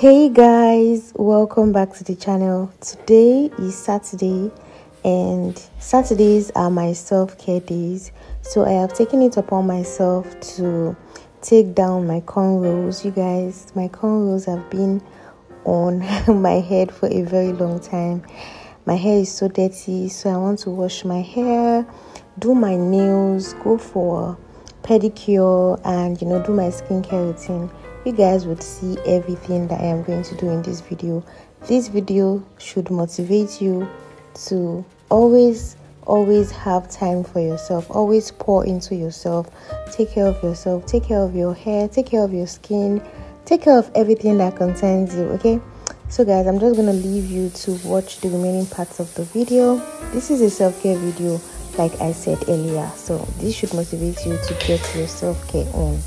hey guys welcome back to the channel. Today is saturday and saturdays are my self-care days. So i have taken it upon myself to take down my cornrows you guys my cornrows have been on my head for a very long time. My hair is so dirty so i want to wash my hair do my nails go for pedicure and you know do my skincare routine you guys would see everything that i am going to do in this video. This video should motivate you to always always have time for yourself. Always pour into yourself. Take care of yourself. Take care of your hair. Take care of your skin. Take care of everything that concerns you okay? So guys i'm just gonna leave you to watch the remaining parts of the video. This is a self-care video like i said earlier. So this should motivate you to get your self-care on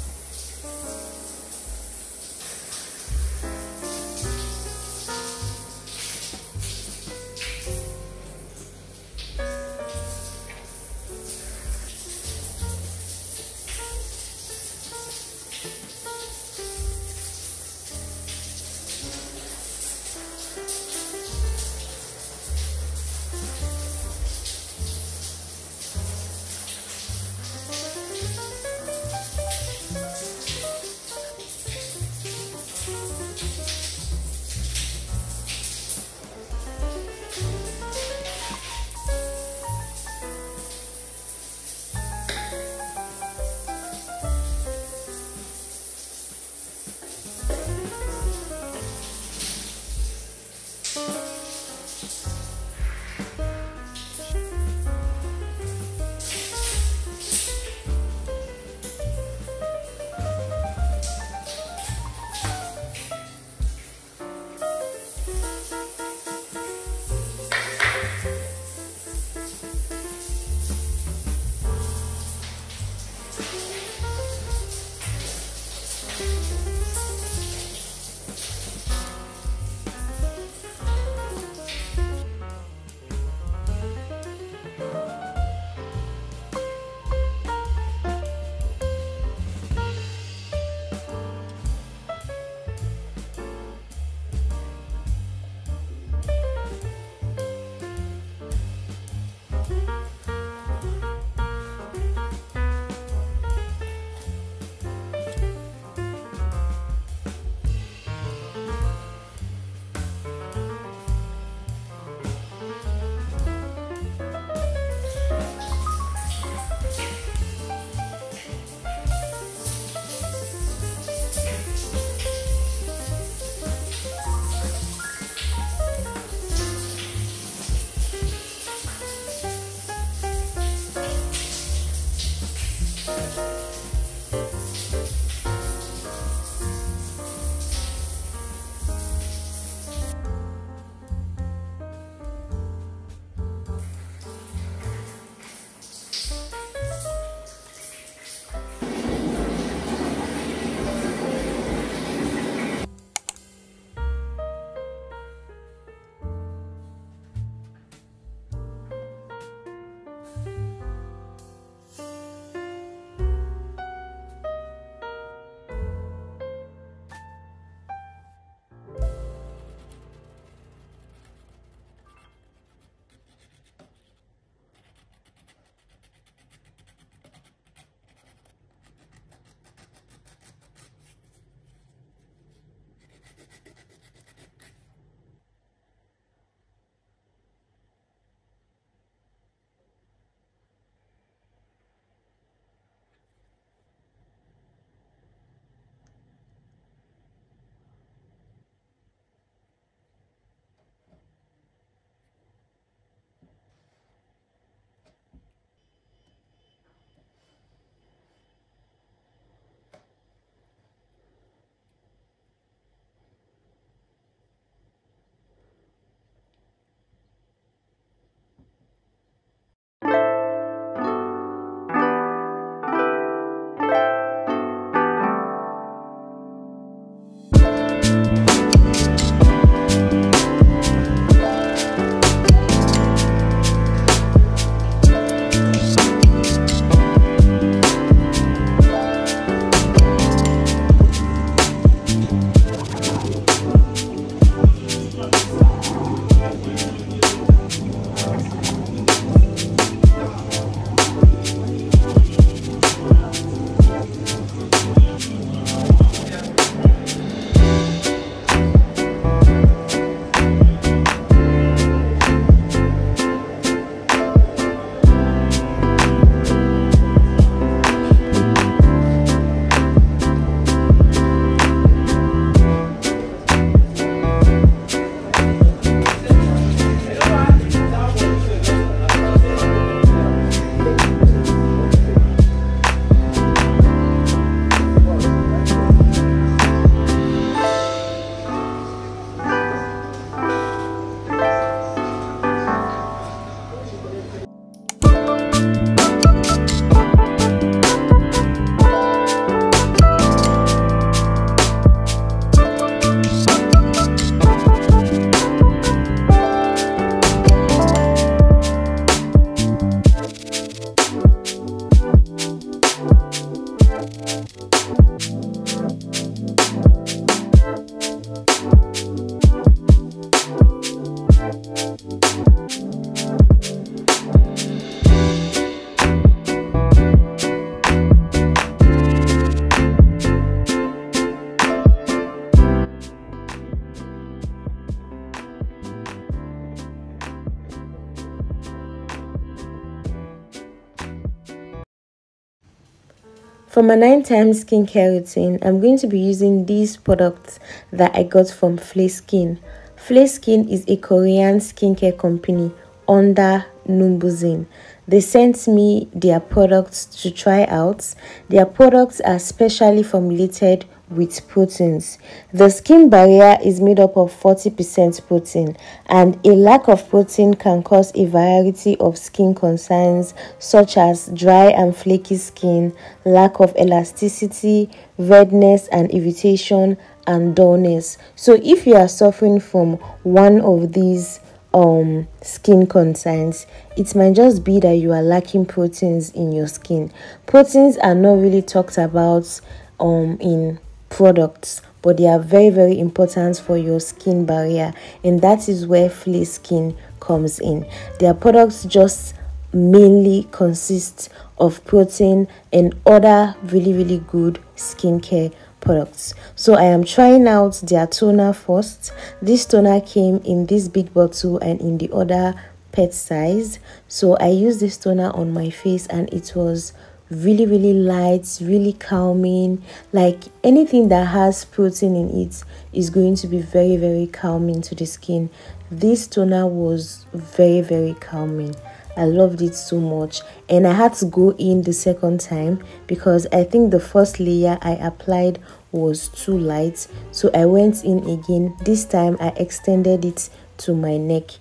For my 9 times skincare routine, I'm going to be using these products that I got from Flaskin. Flay Skin is a Korean skincare company under Numbuzin. They sent me their products to try out. Their products are specially formulated with proteins. The skin barrier is made up of 40% protein, and a lack of protein can cause a variety of skin concerns such as dry and flaky skin, lack of elasticity, redness and irritation, and dullness. So, if you are suffering from one of these um skin concerns it might just be that you are lacking proteins in your skin. Proteins are not really talked about um in products but they are very very important for your skin barrier and that is where Flaskin comes in. Their products just mainly consist of protein and other really really good skincare products. So i am trying out their toner first. This toner came in this big bottle and in the other pet size. So i used this toner on my face and it was really really light really calming. Like anything that has protein in it is going to be very very calming to the skin. This toner was very very calming I loved it so much. And I had to go in the second time because I think the first layer I applied was too light. So I went in again. This time I extended it to my neck.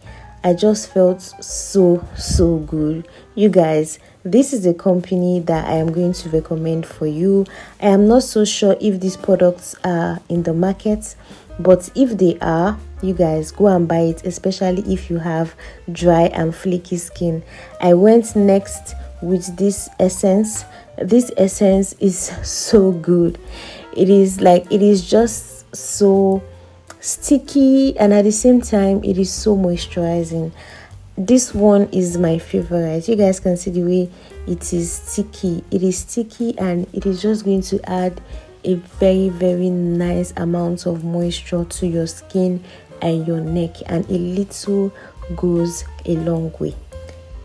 I just felt so so good. You guys this is a company that I am going to recommend for you. I am not so sure if these products are in the market, but if they are, you guys go and buy it, especially if you have dry and flaky skin. I went next with this essence. This essence is so good. It is like it is just so sticky and at the same time it is so moisturizing this one is my favorite you guys can see the way it is sticky it is sticky and it is just going to add a very very nice amount of moisture to your skin and your neck and a little goes a long way.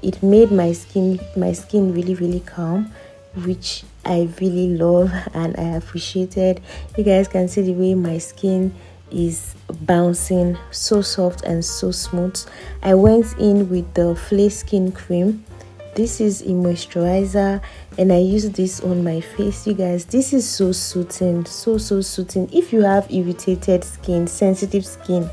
It made my skin my skin really really calm which i really love and i appreciated. You guys can see the way my skin is bouncing so soft and so smooth. I went in with the Flaskin cream. This is a moisturizer and i use this on my face. You guys this is so soothing so so soothing. If you have irritated skin sensitive skin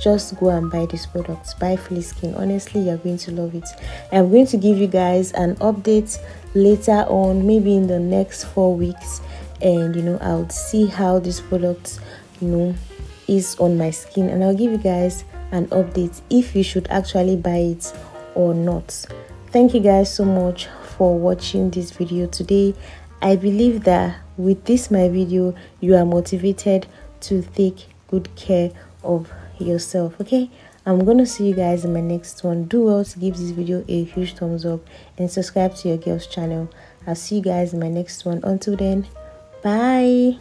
just go and buy this product buy Flaskin. Honestly you're going to love it. I'm going to give you guys an update later on maybe in the next four weeks. And you know i'll see how this product you know is on my skin. And I'll give you guys an update if you should actually buy it or not. Thank you guys so much for watching this video today. I believe that with this my video you are motivated to take good care of yourself okay? I'm gonna see you guys in my next one. Do well to give this video a huge thumbs up and subscribe to your girl's channel. I'll see you guys in my next one. Until then bye